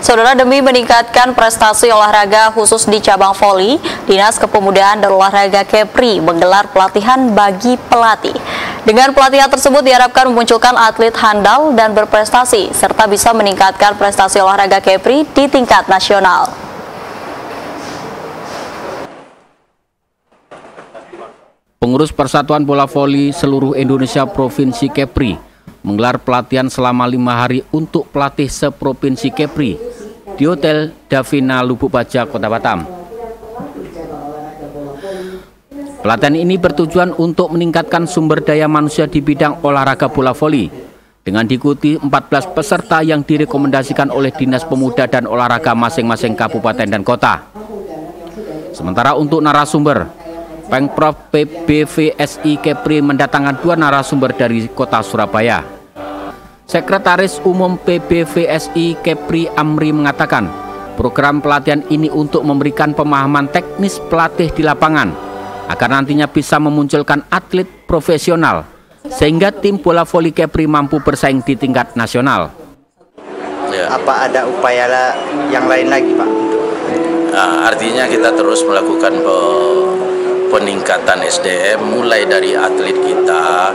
Saudara demi meningkatkan prestasi olahraga khusus di cabang voli, Dinas Kepemudaan dan Olahraga Kepri menggelar pelatihan bagi pelatih. Dengan pelatihan tersebut diharapkan memunculkan atlet handal dan berprestasi, serta bisa meningkatkan prestasi olahraga Kepri di tingkat nasional. Pengurus Persatuan Bola Voli seluruh Indonesia Provinsi Kepri menggelar pelatihan selama lima hari untuk pelatih seprovinsi Kepri di Hotel Davina Lubuk Baja, Kota Batam. Pelatihan ini bertujuan untuk meningkatkan sumber daya manusia di bidang olahraga bola voli dengan diikuti 14 peserta yang direkomendasikan oleh Dinas Pemuda dan Olahraga masing-masing kabupaten dan kota. Sementara untuk narasumber, Pengprov PBVSI Kepri mendatangkan dua narasumber dari kota Surabaya. Sekretaris Umum PBVSI Kepri Amri mengatakan, program pelatihan ini untuk memberikan pemahaman teknis pelatih di lapangan, agar nantinya bisa memunculkan atlet profesional, sehingga tim bola voli Kepri mampu bersaing di tingkat nasional. Ya. Apa ada upaya yang lain lagi Pak? Nah, artinya kita terus melakukan peningkatan SDM mulai dari atlet kita,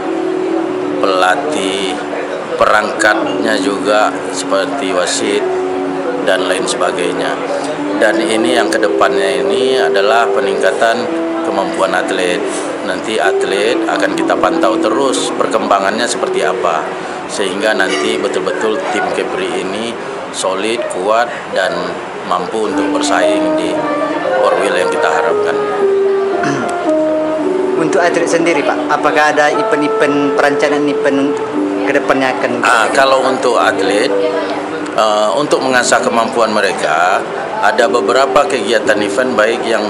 pelatih, perangkatnya juga seperti wasit dan lain sebagainya. Dan ini yang ke depannya ini adalah peningkatan kemampuan atlet. Nanti atlet akan kita pantau terus perkembangannya seperti apa. Sehingga nanti betul-betul tim Kepri ini solid, kuat, dan mampu untuk bersaing di Orwil yang kita harapkan untuk atlet sendiri Pak, apakah ada event-event perancangan event ke depannya akan? Ah, kalau untuk atlet, uh, untuk mengasah kemampuan mereka, ada beberapa kegiatan event baik yang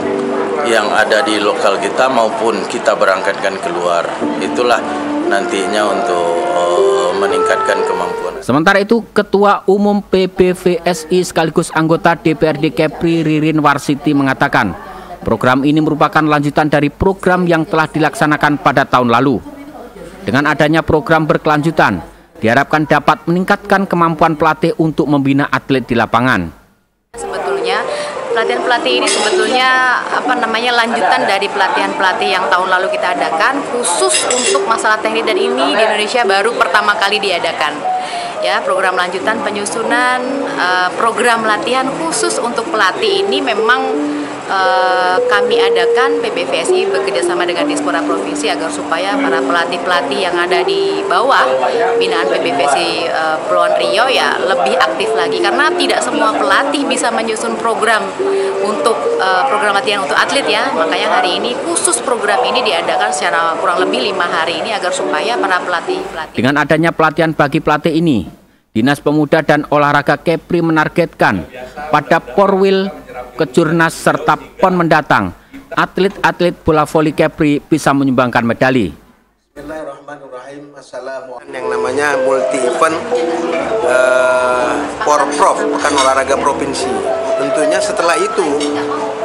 yang ada di lokal kita maupun kita berangkatkan keluar. Itulah nantinya untuk uh, meningkatkan kemampuan. Sementara itu, Ketua Umum PBVSI sekaligus anggota DPRD Kepri Ririn Warsiti mengatakan, Program ini merupakan lanjutan dari program yang telah dilaksanakan pada tahun lalu. Dengan adanya program berkelanjutan, diharapkan dapat meningkatkan kemampuan pelatih untuk membina atlet di lapangan. Sebetulnya pelatihan pelatih ini sebetulnya apa namanya lanjutan dari pelatihan pelatih yang tahun lalu kita adakan khusus untuk masalah teknik dan ini di Indonesia baru pertama kali diadakan ya program lanjutan penyusunan uh, program latihan khusus untuk pelatih ini memang uh, kami adakan PBVSI bekerjasama dengan Dispora Provinsi agar supaya para pelatih-pelatih yang ada di bawah binaan PBVSI uh, eh, Pulauan Riau ya lebih aktif lagi. Karena tidak semua pelatih bisa menyusun program untuk uh, program latihan untuk atlet ya. Makanya hari ini khusus program ini diadakan secara kurang lebih lima hari ini agar supaya para pelatih, pelatih dengan adanya pelatihan bagi pelatih ini Dinas Pemuda dan Olahraga Kepri menargetkan pada Porwil Kejurnas serta PON mendatang, atlet-atlet bola voli Kepri bisa menyumbangkan medali. Bismillahirrahmanirrahim. Yang namanya multi event uh, Porprov, Pekan Olahraga Provinsi. Tentunya setelah itu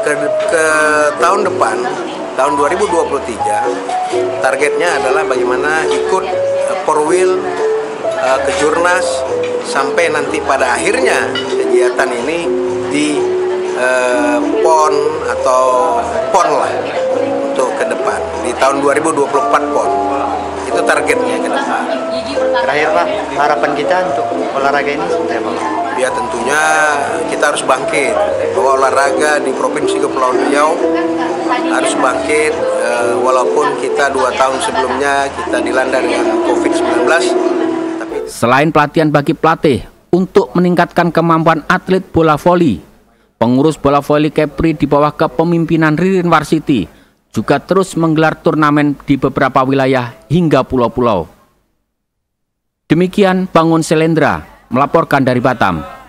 ke, ke tahun depan, tahun 2023, targetnya adalah bagaimana ikut uh, Porwil uh, ke Jurnas sampai nanti pada akhirnya kegiatan ini di eh, PON atau PON lah untuk ke depan di tahun 2024 PON itu targetnya ke depan. Terakhir Pak, harapan kita untuk olahraga ini seperti apa? Ya tentunya kita harus bangkit bahwa olahraga di Provinsi Kepulauan Riau harus bangkit eh, walaupun kita dua tahun sebelumnya kita dilanda dengan COVID-19 Selain pelatihan bagi pelatih untuk meningkatkan kemampuan atlet bola voli, Pengurus bola voli Kepri di bawah kepemimpinan Ririn Warsiti juga terus menggelar turnamen di beberapa wilayah hingga pulau-pulau. Demikian Bangun Selendra melaporkan dari Batam.